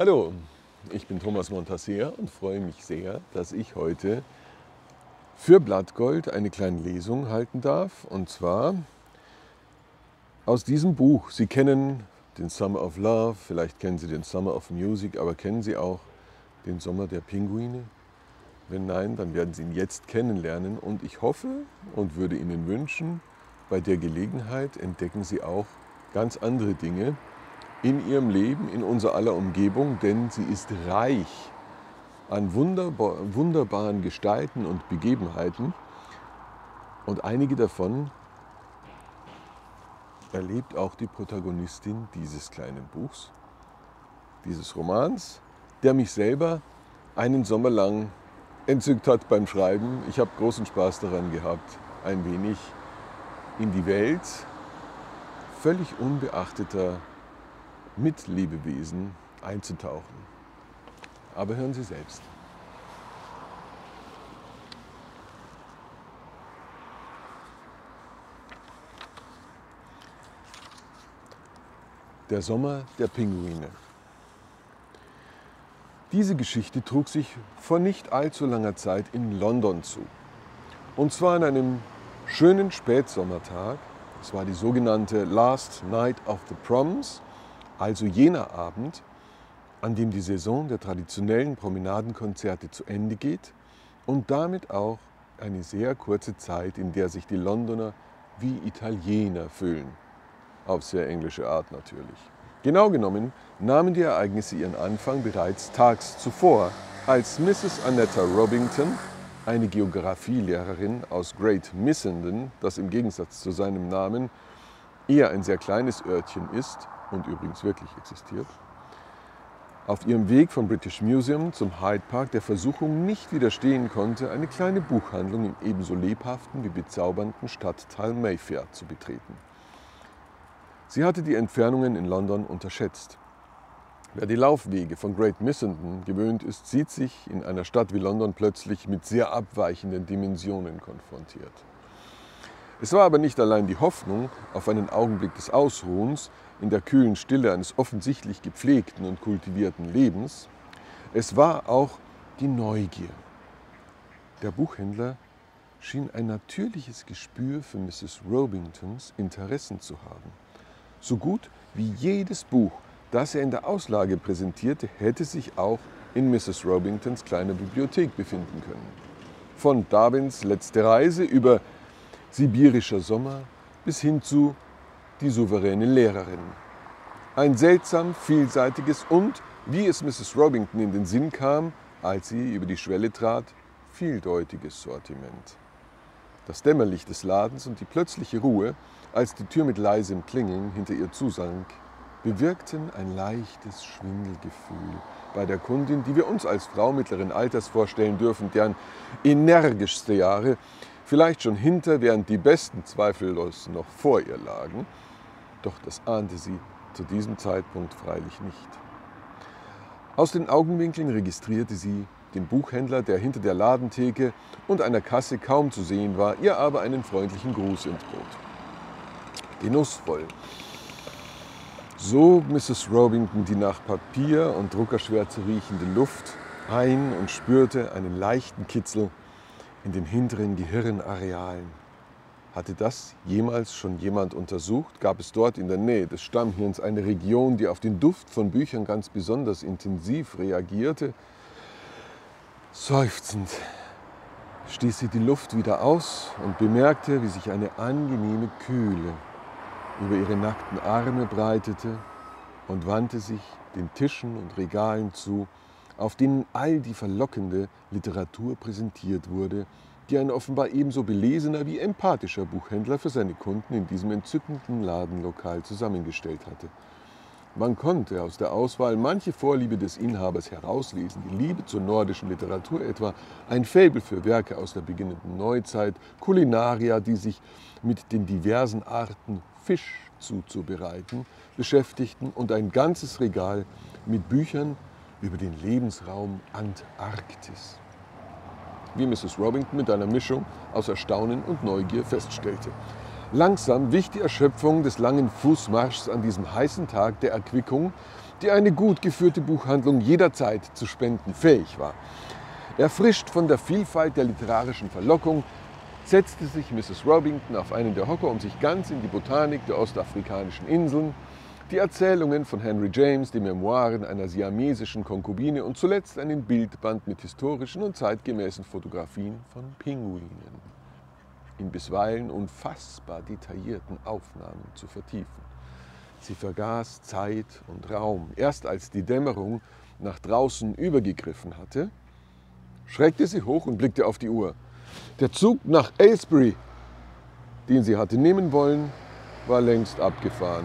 Hallo, ich bin Thomas Montasser und freue mich sehr, dass ich heute für Blattgold eine kleine Lesung halten darf. Und zwar aus diesem Buch. Sie kennen den Summer of Love, vielleicht kennen Sie den Summer of Music, aber kennen Sie auch den Sommer der Pinguine? Wenn nein, dann werden Sie ihn jetzt kennenlernen und ich hoffe und würde Ihnen wünschen, bei der Gelegenheit entdecken Sie auch ganz andere Dinge in Ihrem Leben, in unserer aller Umgebung, denn sie ist reich an wunderbar, wunderbaren Gestalten und Begebenheiten und einige davon erlebt auch die Protagonistin dieses kleinen Buchs, dieses Romans, der mich selber einen Sommer lang entzückt hat beim Schreiben. Ich habe großen Spaß daran gehabt, ein wenig in die Welt völlig unbeachteter Mitlebewesen einzutauchen. Aber hören Sie selbst. Der Sommer der Pinguine. Diese Geschichte trug sich vor nicht allzu langer Zeit in London zu. Und zwar an einem schönen Spätsommertag. Es war die sogenannte Last Night of the Proms, also jener Abend, an dem die Saison der traditionellen Promenadenkonzerte zu Ende geht und damit auch eine sehr kurze Zeit, in der sich die Londoner wie Italiener fühlen auf sehr englische Art natürlich. Genau genommen nahmen die Ereignisse ihren Anfang bereits tags zuvor, als Mrs. Annetta Robington, eine Geographielehrerin aus Great Missenden, das im Gegensatz zu seinem Namen eher ein sehr kleines Örtchen ist und übrigens wirklich existiert, auf ihrem Weg vom British Museum zum Hyde Park der Versuchung nicht widerstehen konnte, eine kleine Buchhandlung im ebenso lebhaften wie bezaubernden Stadtteil Mayfair zu betreten. Sie hatte die Entfernungen in London unterschätzt. Wer die Laufwege von Great Missenden gewöhnt ist, sieht sich in einer Stadt wie London plötzlich mit sehr abweichenden Dimensionen konfrontiert. Es war aber nicht allein die Hoffnung auf einen Augenblick des Ausruhens in der kühlen Stille eines offensichtlich gepflegten und kultivierten Lebens, es war auch die Neugier. Der Buchhändler schien ein natürliches Gespür für Mrs. Robingtons Interessen zu haben. So gut wie jedes Buch, das er in der Auslage präsentierte, hätte sich auch in Mrs. Robingtons kleiner Bibliothek befinden können. Von Darwins letzte Reise über sibirischer Sommer bis hin zu die souveräne Lehrerin. Ein seltsam vielseitiges und, wie es Mrs. Robington in den Sinn kam, als sie über die Schwelle trat, vieldeutiges Sortiment. Das Dämmerlicht des Ladens und die plötzliche Ruhe, als die Tür mit leisem Klingeln hinter ihr zusank, bewirkten ein leichtes Schwindelgefühl bei der Kundin, die wir uns als Frau mittleren Alters vorstellen dürfen, deren energischste Jahre vielleicht schon hinter, während die besten zweifellos noch vor ihr lagen. Doch das ahnte sie zu diesem Zeitpunkt freilich nicht. Aus den Augenwinkeln registrierte sie den Buchhändler, der hinter der Ladentheke und einer Kasse kaum zu sehen war, ihr aber einen freundlichen Gruß entbot genussvoll. So Mrs. Robington die nach Papier und Druckerschwärze riechende Luft ein und spürte einen leichten Kitzel in den hinteren Gehirnarealen. Hatte das jemals schon jemand untersucht? Gab es dort in der Nähe des Stammhirns eine Region, die auf den Duft von Büchern ganz besonders intensiv reagierte? Seufzend stieß sie die Luft wieder aus und bemerkte, wie sich eine angenehme Kühle über ihre nackten Arme breitete und wandte sich den Tischen und Regalen zu, auf denen all die verlockende Literatur präsentiert wurde, die ein offenbar ebenso belesener wie empathischer Buchhändler für seine Kunden in diesem entzückenden Ladenlokal zusammengestellt hatte. Man konnte aus der Auswahl manche Vorliebe des Inhabers herauslesen, die Liebe zur nordischen Literatur etwa, ein Faible für Werke aus der beginnenden Neuzeit, Kulinaria, die sich mit den diversen Arten Fisch zuzubereiten, beschäftigten und ein ganzes Regal mit Büchern über den Lebensraum Antarktis. Wie Mrs. Robington mit einer Mischung aus Erstaunen und Neugier feststellte. Langsam wich die Erschöpfung des langen Fußmarschs an diesem heißen Tag der Erquickung die eine gut geführte Buchhandlung jederzeit zu spenden fähig war. Erfrischt von der Vielfalt der literarischen Verlockung setzte sich Mrs. Robington auf einen der Hocker, um sich ganz in die Botanik der ostafrikanischen Inseln, die Erzählungen von Henry James, die Memoiren einer siamesischen Konkubine und zuletzt einen Bildband mit historischen und zeitgemäßen Fotografien von Pinguinen in bisweilen unfassbar detaillierten Aufnahmen zu vertiefen. Sie vergaß Zeit und Raum. Erst als die Dämmerung nach draußen übergegriffen hatte, schreckte sie hoch und blickte auf die Uhr. Der Zug nach Aylesbury, den sie hatte nehmen wollen, war längst abgefahren.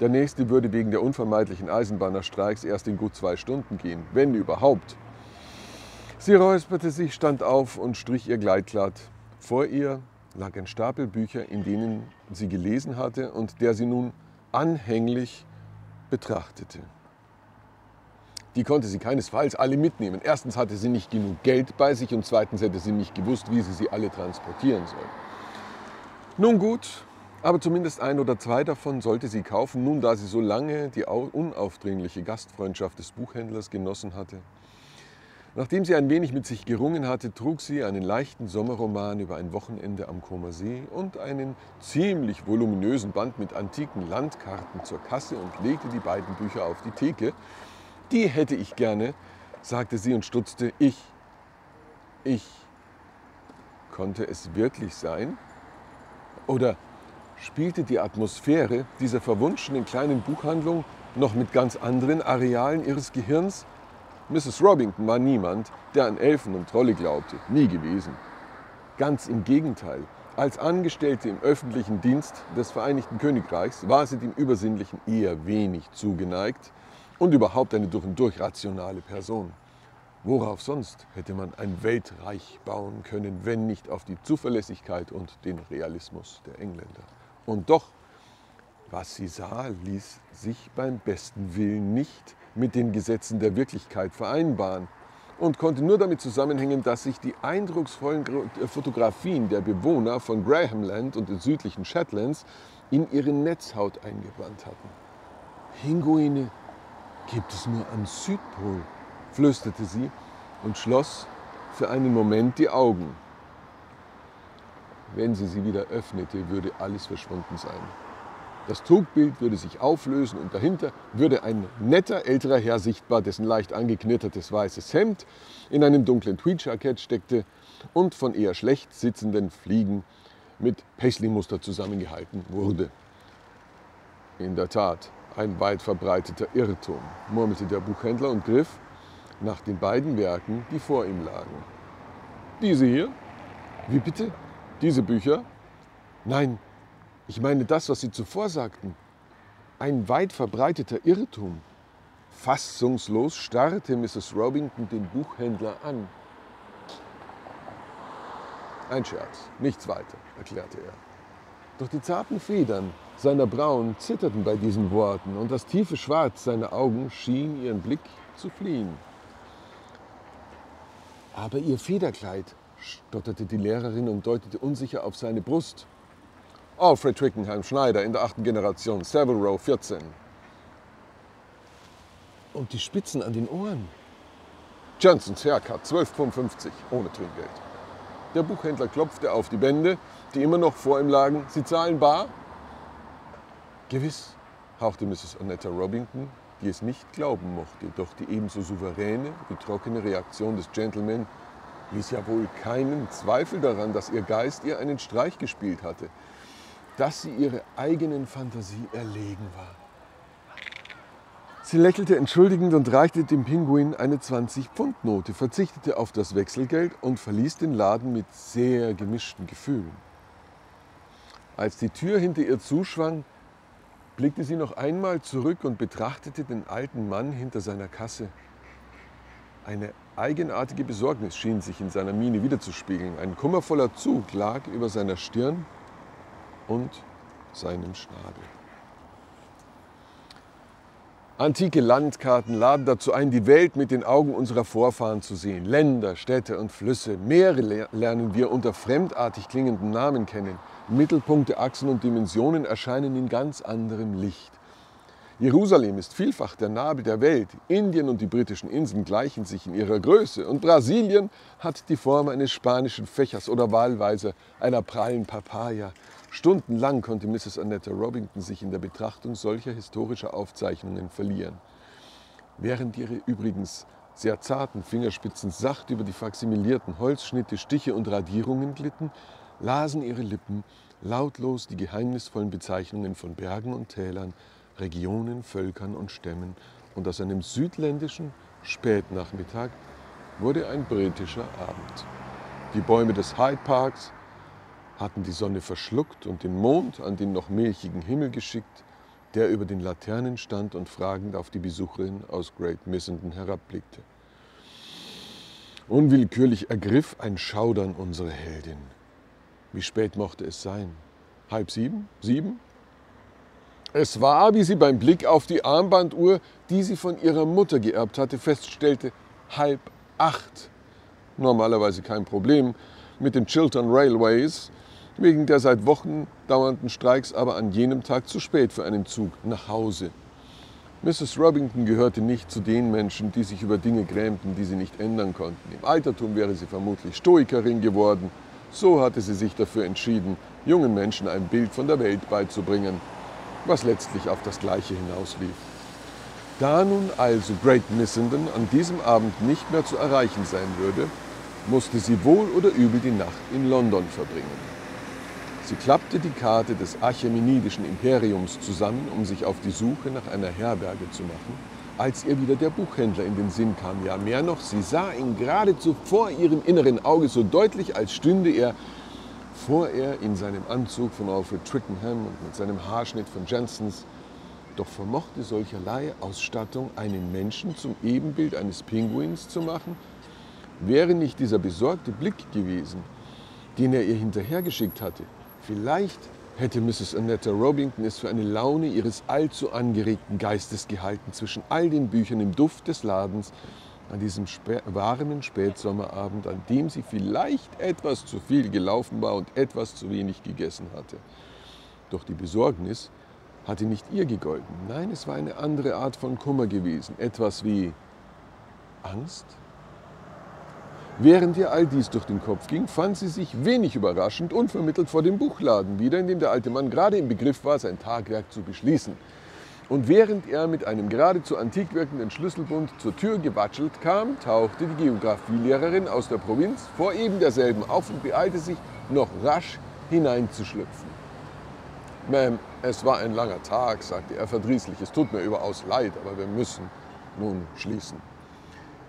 Der nächste würde wegen der unvermeidlichen Eisenbahnerstreiks erst in gut zwei Stunden gehen, wenn überhaupt. Sie räusperte sich, stand auf und strich ihr Kleid glatt. Vor ihr lag ein Stapel Bücher, in denen sie gelesen hatte und der sie nun anhänglich betrachtete. Die konnte sie keinesfalls alle mitnehmen. Erstens hatte sie nicht genug Geld bei sich und zweitens hätte sie nicht gewusst, wie sie sie alle transportieren soll. Nun gut, aber zumindest ein oder zwei davon sollte sie kaufen, nun da sie so lange die unaufdringliche Gastfreundschaft des Buchhändlers genossen hatte. Nachdem sie ein wenig mit sich gerungen hatte, trug sie einen leichten Sommerroman über ein Wochenende am Comer See und einen ziemlich voluminösen Band mit antiken Landkarten zur Kasse und legte die beiden Bücher auf die Theke. Die hätte ich gerne, sagte sie und stutzte. Ich, ich, konnte es wirklich sein? Oder spielte die Atmosphäre dieser verwunschenen kleinen Buchhandlung noch mit ganz anderen Arealen ihres Gehirns? Mrs. Robington war niemand, der an Elfen und Trolle glaubte, nie gewesen. Ganz im Gegenteil. Als Angestellte im öffentlichen Dienst des Vereinigten Königreichs war sie dem Übersinnlichen eher wenig zugeneigt und überhaupt eine durch und durch rationale Person. Worauf sonst hätte man ein Weltreich bauen können, wenn nicht auf die Zuverlässigkeit und den Realismus der Engländer? Und doch, was sie sah, ließ sich beim besten Willen nicht mit den Gesetzen der Wirklichkeit vereinbaren und konnte nur damit zusammenhängen, dass sich die eindrucksvollen äh, Fotografien der Bewohner von Grahamland und den südlichen Shetlands in ihre Netzhaut eingebrannt hatten. Pinguine gibt es nur am Südpol, flüsterte sie und schloss für einen Moment die Augen. Wenn sie sie wieder öffnete, würde alles verschwunden sein. Das Trugbild würde sich auflösen und dahinter würde ein netter älterer Herr sichtbar, dessen leicht angeknittertes weißes Hemd in einem dunklen Tweedjackett steckte und von eher schlecht sitzenden Fliegen mit Paisley-Muster zusammengehalten wurde. In der Tat, ein weit verbreiteter Irrtum, murmelte der Buchhändler und griff nach den beiden Werken, die vor ihm lagen. Diese hier? Wie bitte? Diese Bücher? Nein, ich meine das, was Sie zuvor sagten. Ein weit verbreiteter Irrtum. Fassungslos starrte Mrs. Robington den Buchhändler an. Ein Scherz, nichts weiter, erklärte er. Doch die zarten Federn seiner Brauen zitterten bei diesen Worten und das tiefe Schwarz seiner Augen schien ihren Blick zu fliehen. Aber Ihr Federkleid, stotterte die Lehrerin und deutete unsicher auf seine Brust. Alfred Twickenham Schneider in der achten Generation, Savile Row 14. Und die Spitzen an den Ohren? Johnsons Haircut, 12,50 Pfund ohne Trinkgeld. Der Buchhändler klopfte auf die Bände, die immer noch vor ihm lagen. Sie zahlen bar? Gewiss, hauchte Mrs. Annetta Robington, die es nicht glauben mochte, doch die ebenso souveräne wie trockene Reaktion des Gentleman ließ ja wohl keinen Zweifel daran, dass ihr Geist ihr einen Streich gespielt hatte, dass sie ihre eigenen Fantasie erlegen war. Sie lächelte entschuldigend und reichte dem Pinguin eine 20-Pfund-Note, verzichtete auf das Wechselgeld und verließ den Laden mit sehr gemischten Gefühlen. Als die Tür hinter ihr zuschwang, blickte sie noch einmal zurück und betrachtete den alten Mann hinter seiner Kasse. Eine eigenartige Besorgnis schien sich in seiner Miene wiederzuspiegeln. Ein kummervoller Zug lag über seiner Stirn und seinem Schnabel. Antike Landkarten laden dazu ein, die Welt mit den Augen unserer Vorfahren zu sehen. Länder, Städte und Flüsse. Meere lernen wir unter fremdartig klingenden Namen kennen. Mittelpunkte, Achsen und Dimensionen erscheinen in ganz anderem Licht. Jerusalem ist vielfach der Nabel der Welt. Indien und die britischen Inseln gleichen sich in ihrer Größe. Und Brasilien hat die Form eines spanischen Fächers oder wahlweise einer prallen Papaya. Stundenlang konnte Mrs. Annette Robington sich in der Betrachtung solcher historischer Aufzeichnungen verlieren. Während ihre übrigens sehr zarten Fingerspitzen sacht über die faksimilierten Holzschnitte, Stiche und Radierungen glitten, lasen ihre Lippen lautlos die geheimnisvollen Bezeichnungen von Bergen und Tälern, Regionen, Völkern und Stämmen. Und aus einem südländischen Spätnachmittag wurde ein britischer Abend. Die Bäume des Hyde Parks hatten die Sonne verschluckt und den Mond an den noch milchigen Himmel geschickt, der über den Laternen stand und fragend auf die Besucherin aus Great Missenden herabblickte. Unwillkürlich ergriff ein Schaudern unsere Heldin. Wie spät mochte es sein? Halb sieben? Sieben? Es war, wie sie beim Blick auf die Armbanduhr, die sie von ihrer Mutter geerbt hatte, feststellte, halb acht. Normalerweise kein Problem mit den Chiltern Railways, wegen der seit Wochen dauernden Streiks aber an jenem Tag zu spät für einen Zug nach Hause. Mrs. Robington gehörte nicht zu den Menschen, die sich über Dinge grämten, die sie nicht ändern konnten. Im Altertum wäre sie vermutlich Stoikerin geworden so hatte sie sich dafür entschieden, jungen Menschen ein Bild von der Welt beizubringen, was letztlich auf das Gleiche hinauslief. Da nun also Great Missenden an diesem Abend nicht mehr zu erreichen sein würde, musste sie wohl oder übel die Nacht in London verbringen. Sie klappte die Karte des Achämenidischen Imperiums zusammen, um sich auf die Suche nach einer Herberge zu machen als ihr wieder der Buchhändler in den Sinn kam. Ja, mehr noch, sie sah ihn geradezu vor ihrem inneren Auge so deutlich, als stünde er vor ihr in seinem Anzug von Alfred Twickenham und mit seinem Haarschnitt von Jensens. Doch vermochte solcherlei Ausstattung einen Menschen zum Ebenbild eines Pinguins zu machen? Wäre nicht dieser besorgte Blick gewesen, den er ihr hinterhergeschickt hatte, vielleicht hätte Mrs. Annetta Robington es für eine Laune ihres allzu angeregten Geistes gehalten, zwischen all den Büchern im Duft des Ladens an diesem warmen Spätsommerabend, an dem sie vielleicht etwas zu viel gelaufen war und etwas zu wenig gegessen hatte. Doch die Besorgnis hatte nicht ihr gegolten. Nein, es war eine andere Art von Kummer gewesen. Etwas wie Angst? Während ihr all dies durch den Kopf ging, fand sie sich wenig überraschend unvermittelt vor dem Buchladen wieder, in dem der alte Mann gerade im Begriff war, sein Tagwerk zu beschließen. Und während er mit einem geradezu antik wirkenden Schlüsselbund zur Tür gewatschelt kam, tauchte die Geographielehrerin aus der Provinz vor eben derselben auf und beeilte sich, noch rasch hineinzuschlüpfen. Ma'am, es war ein langer Tag, sagte er verdrießlich. Es tut mir überaus leid, aber wir müssen nun schließen.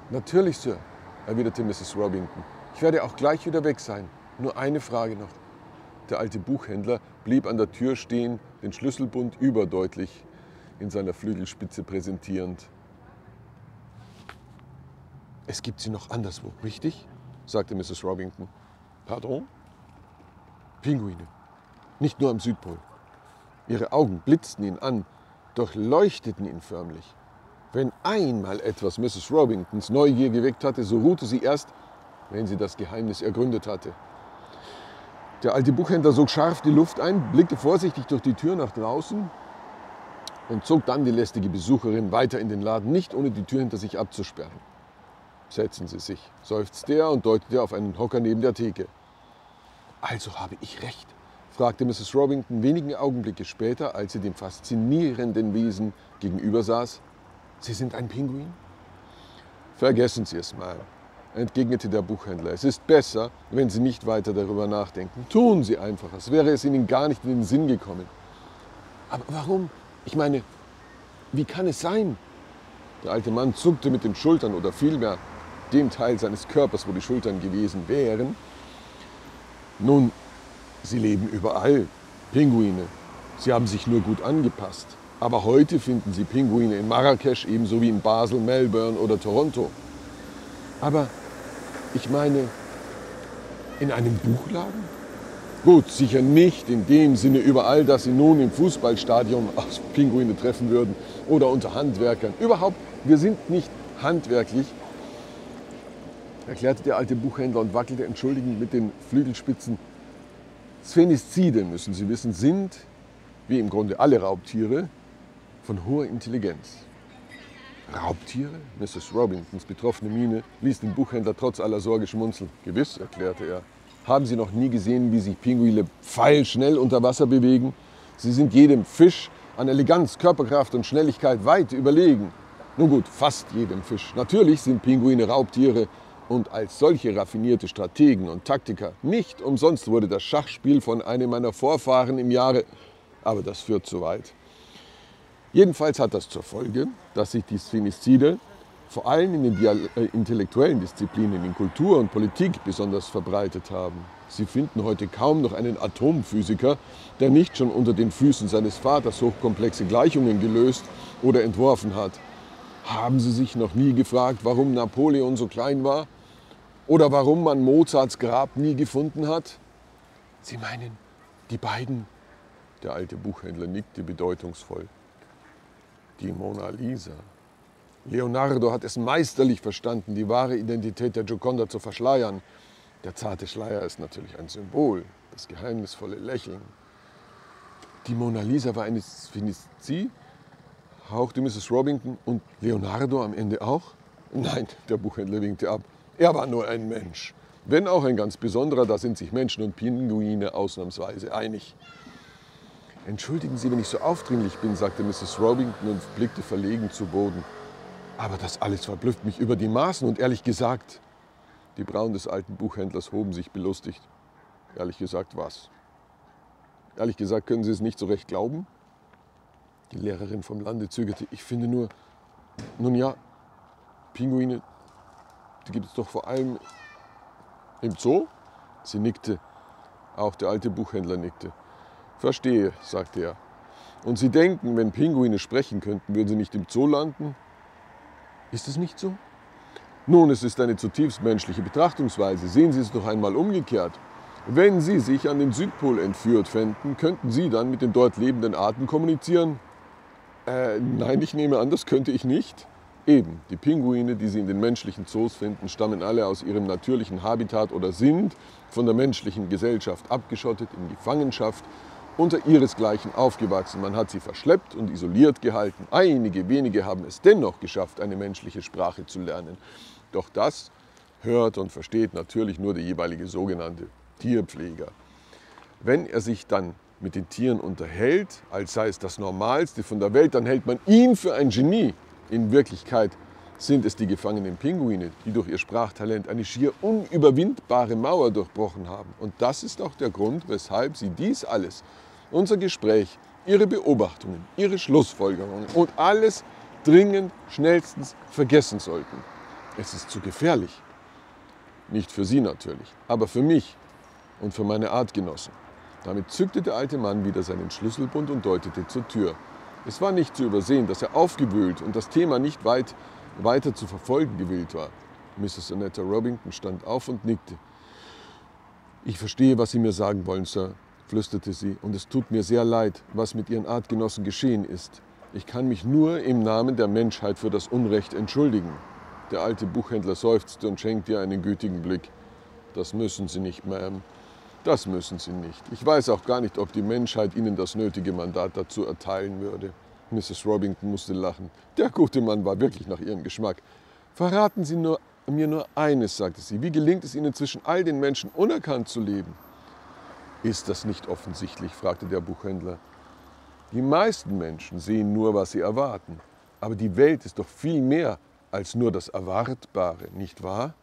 Natürlich, Sir, erwiderte Mrs. Robington. Ich werde auch gleich wieder weg sein. Nur eine Frage noch. Der alte Buchhändler blieb an der Tür stehen, den Schlüsselbund überdeutlich in seiner Flügelspitze präsentierend. Es gibt sie noch anderswo, richtig? sagte Mrs. Robington. Pardon? Pinguine. Nicht nur am Südpol. Ihre Augen blitzten ihn an, durchleuchteten ihn förmlich. Wenn einmal etwas Mrs. Robingtons Neugier geweckt hatte, so ruhte sie erst, wenn sie das Geheimnis ergründet hatte. Der alte Buchhändler sog scharf die Luft ein, blickte vorsichtig durch die Tür nach draußen und zog dann die lästige Besucherin weiter in den Laden, nicht ohne die Tür hinter sich abzusperren. Setzen Sie sich, seufzte er und deutete auf einen Hocker neben der Theke. Also habe ich recht, fragte Mrs. Robington wenigen Augenblicke später, als sie dem faszinierenden Wesen gegenüber saß. Sie sind ein Pinguin? Vergessen Sie es mal, entgegnete der Buchhändler. Es ist besser, wenn Sie nicht weiter darüber nachdenken. Tun Sie einfach, als wäre es Ihnen gar nicht in den Sinn gekommen. Aber warum? Ich meine, wie kann es sein? Der alte Mann zuckte mit den Schultern oder vielmehr dem Teil seines Körpers, wo die Schultern gewesen wären. Nun, sie leben überall, Pinguine. Sie haben sich nur gut angepasst. Aber heute finden Sie Pinguine in Marrakesch ebenso wie in Basel, Melbourne oder Toronto. Aber ich meine, in einem Buchladen? Gut, sicher nicht in dem Sinne überall, dass Sie nun im Fußballstadion aus Pinguine treffen würden oder unter Handwerkern. Überhaupt, wir sind nicht handwerklich, erklärte der alte Buchhändler und wackelte entschuldigend mit den Flügelspitzen. Sphenizide, müssen Sie wissen, sind, wie im Grunde alle Raubtiere, von hoher Intelligenz. Raubtiere? Mrs. Robingtons betroffene Miene ließ den Buchhändler trotz aller Sorge schmunzeln. Gewiss, erklärte er. Haben Sie noch nie gesehen, wie sich Pinguine pfeilschnell unter Wasser bewegen? Sie sind jedem Fisch an Eleganz, Körperkraft und Schnelligkeit weit überlegen. Nun gut, fast jedem Fisch. Natürlich sind Pinguine Raubtiere und als solche raffinierte Strategen und Taktiker. Nicht umsonst wurde das Schachspiel von einem meiner Vorfahren im Jahre, aber das führt zu weit. Jedenfalls hat das zur Folge, dass sich die Sphenizide vor allem in den äh, intellektuellen Disziplinen, in Kultur und Politik besonders verbreitet haben. Sie finden heute kaum noch einen Atomphysiker, der nicht schon unter den Füßen seines Vaters hochkomplexe Gleichungen gelöst oder entworfen hat. Haben Sie sich noch nie gefragt, warum Napoleon so klein war? Oder warum man Mozarts Grab nie gefunden hat? Sie meinen, die beiden? Der alte Buchhändler nickte bedeutungsvoll. Die Mona Lisa. Leonardo hat es meisterlich verstanden, die wahre Identität der Gioconda zu verschleiern. Der zarte Schleier ist natürlich ein Symbol, das geheimnisvolle Lächeln. Die Mona Lisa war eine Sphinxie, hauchte Mrs. Robington und Leonardo am Ende auch? Nein, der Buchhändler winkte ab. Er war nur ein Mensch. Wenn auch ein ganz besonderer, da sind sich Menschen und Pinguine ausnahmsweise einig. Entschuldigen Sie, wenn ich so aufdringlich bin, sagte Mrs. Robington und blickte verlegen zu Boden. Aber das alles verblüfft mich über die Maßen und ehrlich gesagt, die Brauen des alten Buchhändlers hoben sich belustigt. Ehrlich gesagt was? Ehrlich gesagt können Sie es nicht so recht glauben? Die Lehrerin vom Lande zögerte. Ich finde nur, nun ja, Pinguine, die gibt es doch vor allem im Zoo. Sie nickte. Auch der alte Buchhändler nickte. Verstehe, sagte er. Und Sie denken, wenn Pinguine sprechen könnten, würden sie nicht im Zoo landen? Ist es nicht so? Nun, es ist eine zutiefst menschliche Betrachtungsweise. Sehen Sie es doch einmal umgekehrt. Wenn Sie sich an den Südpol entführt fänden, könnten Sie dann mit den dort lebenden Arten kommunizieren? Äh, nein, ich nehme an, das könnte ich nicht. Eben, die Pinguine, die Sie in den menschlichen Zoos finden, stammen alle aus ihrem natürlichen Habitat oder sind von der menschlichen Gesellschaft abgeschottet, in Gefangenschaft, unter ihresgleichen aufgewachsen. Man hat sie verschleppt und isoliert gehalten. Einige wenige haben es dennoch geschafft, eine menschliche Sprache zu lernen. Doch das hört und versteht natürlich nur der jeweilige sogenannte Tierpfleger. Wenn er sich dann mit den Tieren unterhält, als sei es das Normalste von der Welt, dann hält man ihn für ein Genie. In Wirklichkeit sind es die gefangenen Pinguine, die durch ihr Sprachtalent eine schier unüberwindbare Mauer durchbrochen haben. Und das ist auch der Grund, weshalb sie dies alles, unser Gespräch, ihre Beobachtungen, ihre Schlussfolgerungen und alles dringend schnellstens vergessen sollten. Es ist zu gefährlich. Nicht für Sie natürlich, aber für mich und für meine Artgenossen. Damit zückte der alte Mann wieder seinen Schlüsselbund und deutete zur Tür. Es war nicht zu übersehen, dass er aufgewühlt und das Thema nicht weit weiter zu verfolgen gewillt war. Mrs. Annetta Robington stand auf und nickte. Ich verstehe, was Sie mir sagen wollen, Sir, flüsterte sie, und es tut mir sehr leid, was mit Ihren Artgenossen geschehen ist. Ich kann mich nur im Namen der Menschheit für das Unrecht entschuldigen. Der alte Buchhändler seufzte und schenkte ihr einen gütigen Blick. Das müssen Sie nicht, Ma'am. Das müssen Sie nicht. Ich weiß auch gar nicht, ob die Menschheit Ihnen das nötige Mandat dazu erteilen würde. Mrs. Robington musste lachen. Der gute Mann war wirklich nach ihrem Geschmack. Verraten Sie nur, mir nur eines, sagte sie. Wie gelingt es Ihnen, zwischen all den Menschen unerkannt zu leben? Ist das nicht offensichtlich? fragte der Buchhändler. Die meisten Menschen sehen nur, was sie erwarten. Aber die Welt ist doch viel mehr als nur das Erwartbare, nicht wahr?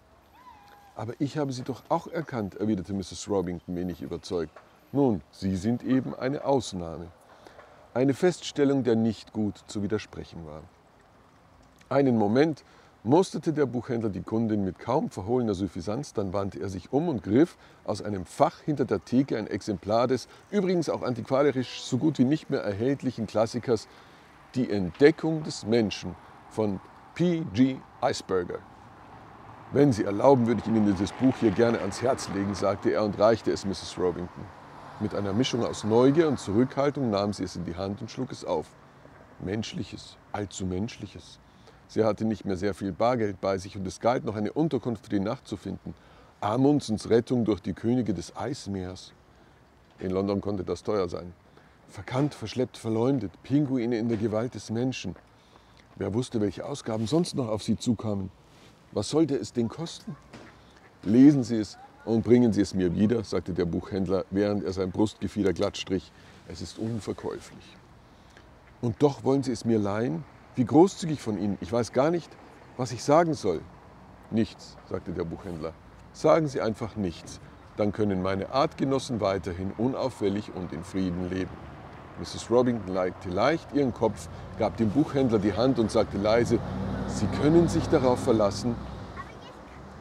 Aber ich habe Sie doch auch erkannt, erwiderte Mrs. Robington wenig überzeugt. Nun, Sie sind eben eine Ausnahme. Eine Feststellung, der nicht gut zu widersprechen war. Einen Moment musterte der Buchhändler die Kundin mit kaum verhohlener Suffisanz, dann wandte er sich um und griff aus einem Fach hinter der Theke ein Exemplar des, übrigens auch antiquarisch so gut wie nicht mehr erhältlichen Klassikers Die Entdeckung des Menschen von P.G. Iceberger. Wenn Sie erlauben, würde ich Ihnen dieses Buch hier gerne ans Herz legen, sagte er und reichte es Mrs. Robington. Mit einer Mischung aus Neugier und Zurückhaltung nahm sie es in die Hand und schlug es auf. Menschliches, allzu Menschliches. Sie hatte nicht mehr sehr viel Bargeld bei sich und es galt noch eine Unterkunft für die Nacht zu finden. Amundsens Rettung durch die Könige des Eismeers. In London konnte das teuer sein. Verkannt, verschleppt, verleumdet, Pinguine in der Gewalt des Menschen. Wer wusste, welche Ausgaben sonst noch auf Sie zukamen? Was sollte es denn kosten? Lesen Sie es und bringen Sie es mir wieder, sagte der Buchhändler, während er sein Brustgefieder glatt strich. Es ist unverkäuflich. Und doch wollen Sie es mir leihen? Wie großzügig von Ihnen. Ich weiß gar nicht, was ich sagen soll. Nichts, sagte der Buchhändler. Sagen Sie einfach nichts. Dann können meine Artgenossen weiterhin unauffällig und in Frieden leben. Mrs. Robington neigte leicht ihren Kopf, gab dem Buchhändler die Hand und sagte leise, Sie können sich darauf verlassen,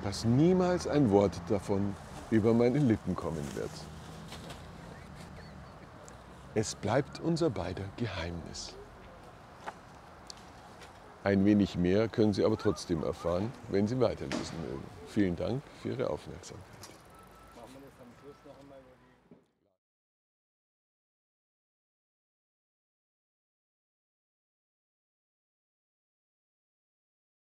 dass niemals ein Wort davon über meine Lippen kommen wird. Es bleibt unser beider Geheimnis. Ein wenig mehr können Sie aber trotzdem erfahren, wenn Sie weiterlesen mögen. Vielen Dank für Ihre Aufmerksamkeit.